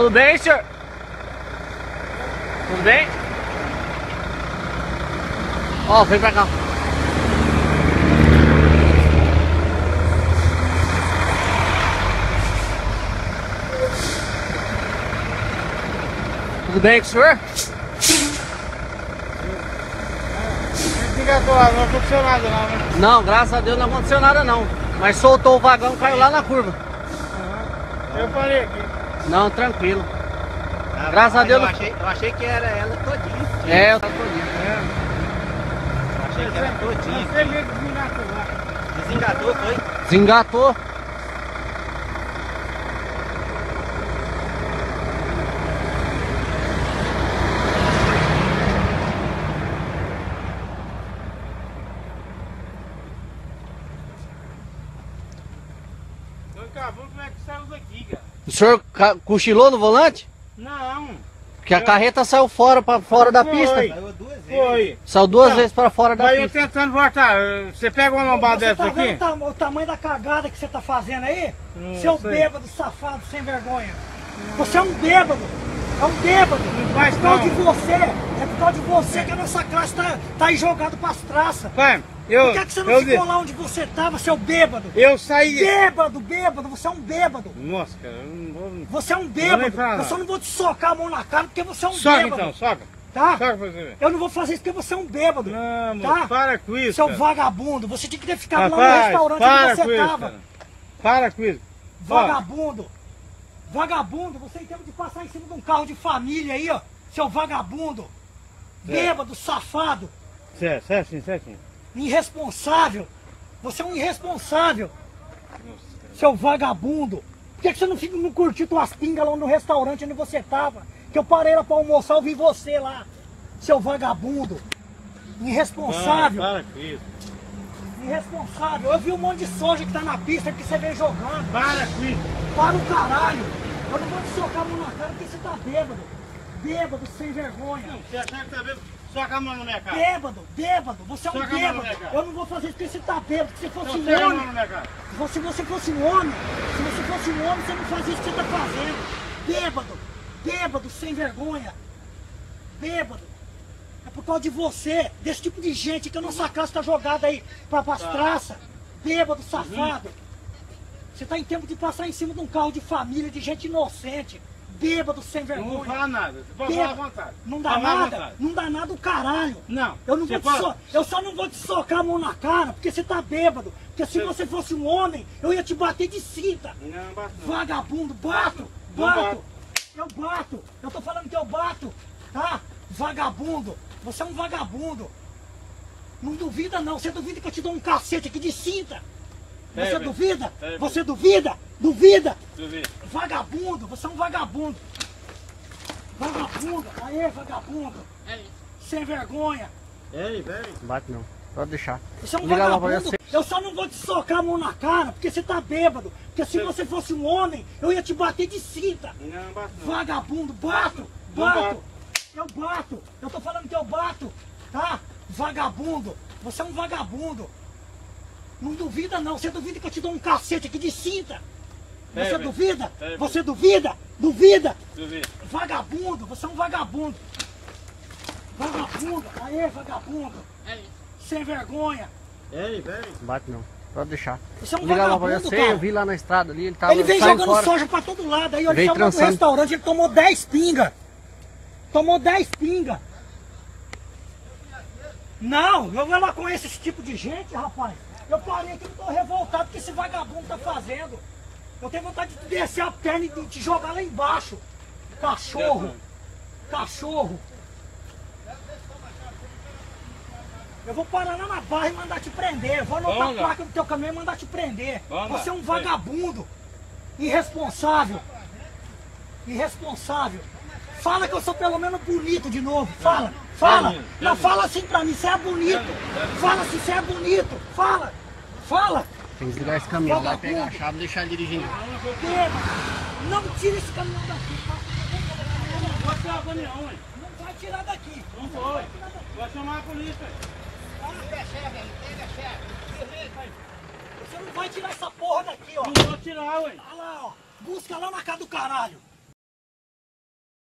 Tudo bem, senhor? Tudo bem? Ó, vem pra cá. Tudo bem com o senhor? Não aconteceu nada não, né? Não, graças a Deus não aconteceu nada não. Mas soltou o vagão, caiu lá na curva. Eu parei aqui. Não, tranquilo. Graças a Deus Eu achei, eu achei que era ela todinha. É, eu tô todinho. Eu achei que era todinha. Desengatou, foi? Desengatou. Acabou, como é que saiu daqui, cara? O senhor cochilou no volante? Não. Porque a carreta saiu fora, pra fora da Foi. pista. Saiu duas vezes. Foi. Saiu duas Não. vezes para fora da Mas eu pista. tentando voltar. Você pega uma lombada Você dessa tá vendo aqui? o, tam- o tamanho da cagada que você tá fazendo aí? Não Seu sei. bêbado, safado, sem vergonha. Você é um bêbado. É um bêbado. Não faz é por causa não. de você. É por causa de você que a nossa classe tá, tá aí jogado pras traças. Pai, eu. Por que, que você não eu, ficou lá onde você tava, seu bêbado? eu saí. Bêbado, bêbado, você é um bêbado. Nossa, cara, eu não vou. Você é um bêbado. falar. Eu só não vou te socar a mão na cara porque você é um Soca bêbado. então, soca. Tá? Soca pra você ver. Eu não vou fazer isso porque você é um bêbado. Não, tá? moço, para com isso. Seu cara. vagabundo. Você tinha que ter ficado lá no Rapaz, restaurante onde você isso, tava. cara. Para com isso. Vagabundo! Vagabundo, você tem tempo de passar em cima de um carro de família aí, ó. Seu vagabundo! Bêbado, safado, certo, certinho, certinho. Irresponsável! Você é um irresponsável! Seu vagabundo! Por que, que você não fica não curtiu tuas pingas lá no restaurante onde você tava? Que eu parei lá pra almoçar, eu vi você lá! Seu vagabundo! Irresponsável! Para, para com isso. Irresponsável! Eu vi um monte de soja que tá na pista que você vem jogando! Para com isso. Para o caralho! Eu não vou te socar a mão na cara porque você tá bêbado. Bêbado, sem vergonha. Você achar que tá vendo? Soca a mão na minha cara. Bêbado, bêbado, você é um Soca bêbado. Eu não vou fazer isso porque você tá bêbado. Se você fosse um homem, se você fosse um homem, se você fosse um homem, você não fazia isso que você tá fazendo. Bêbado, bêbado, sem vergonha. Bêbado. É por causa de você, desse tipo de gente que a nossa casa tá jogada aí pra, pras traças. Bêbado, safado. Você tá em tempo de passar em cima de um carro de família, de gente inocente. Bêbado, sem Não vergonha. falar nada. Você pode falar à vontade. Não dá Fala à nada, vontade. não dá nada o caralho. Não. Eu não Você vou te pode- so... Eu só não vou te socar a mão na cara, porque você tá bêbado. Porque se você fosse um homem, eu ia te bater de cinta. Não, basta não. Vagabundo, bato, Não bato. bato. Eu bato. Eu tô falando que eu bato, tá? Vagabundo. Você é um vagabundo. Não duvida não. Você duvida que eu te dou um cacete aqui de cinta? Você duvida? É. Você duvida? Duvida? Vagabundo, você é um vagabundo. Vagabundo, aê, vagabundo. Sem vergonha. Ei, velho. Bate não. Pode deixar. Você é um Liga vagabundo. Eu só não vou te socar a mão na cara, porque você tá bêbado. Porque se você fosse um homem, eu ia te bater de cinta. Não, basta não. Vagabundo, bato, bato. bato. Eu bato. Eu tô falando que eu bato, tá? Vagabundo. Você é um vagabundo. Não duvida não. Você duvida que eu te dou um cacete aqui de cinta? É, Você duvida? É. Você duvida? Duvida? Eu. Vagabundo, você é um vagabundo. Vagabundo, aê, vagabundo. Sem vergonha. Ei, velho. Bate não. Pode deixar. Você é um Liga lá vagabundo, você, cara. eu vi lá na estrada ali, ele tava ele vem jogando fora. soja pra todo lado. Aí ele Veio chamou no restaurante, ele tomou 10 pinga. Tomou 10 pinga. Não, eu vou lá conheço esse tipo de gente, rapaz. Eu parei aqui, eu tô revoltado com o que esse vagabundo tá fazendo. Eu tenho vontade de descer a perna e de te jogar lá embaixo. Cachorro. Cachorro. Eu vou parar lá na barra e mandar te prender. Eu vou anotar a placa do teu caminhão e mandar te prender. Você é um vagabundo. Irresponsável. Irresponsável. Fala que eu sou pelo menos bonito de novo. Fala. Fala. Não, fala assim pra mim. Você é bonito. Fala assim, você é bonito. Fala. Fala. Tem que desligar esse caminhão, vai pegar a chave e deixar ele dirigindo. Não tira esse caminhão daqui. tá? Vai tirar a caminhão, hein? Não vai tirar daqui. Não foi. Vai chamar a polícia. Você não vai tirar essa porra daqui, ó. Não vou tirar, ué. Olha lá, ó. Busca lá na casa do caralho.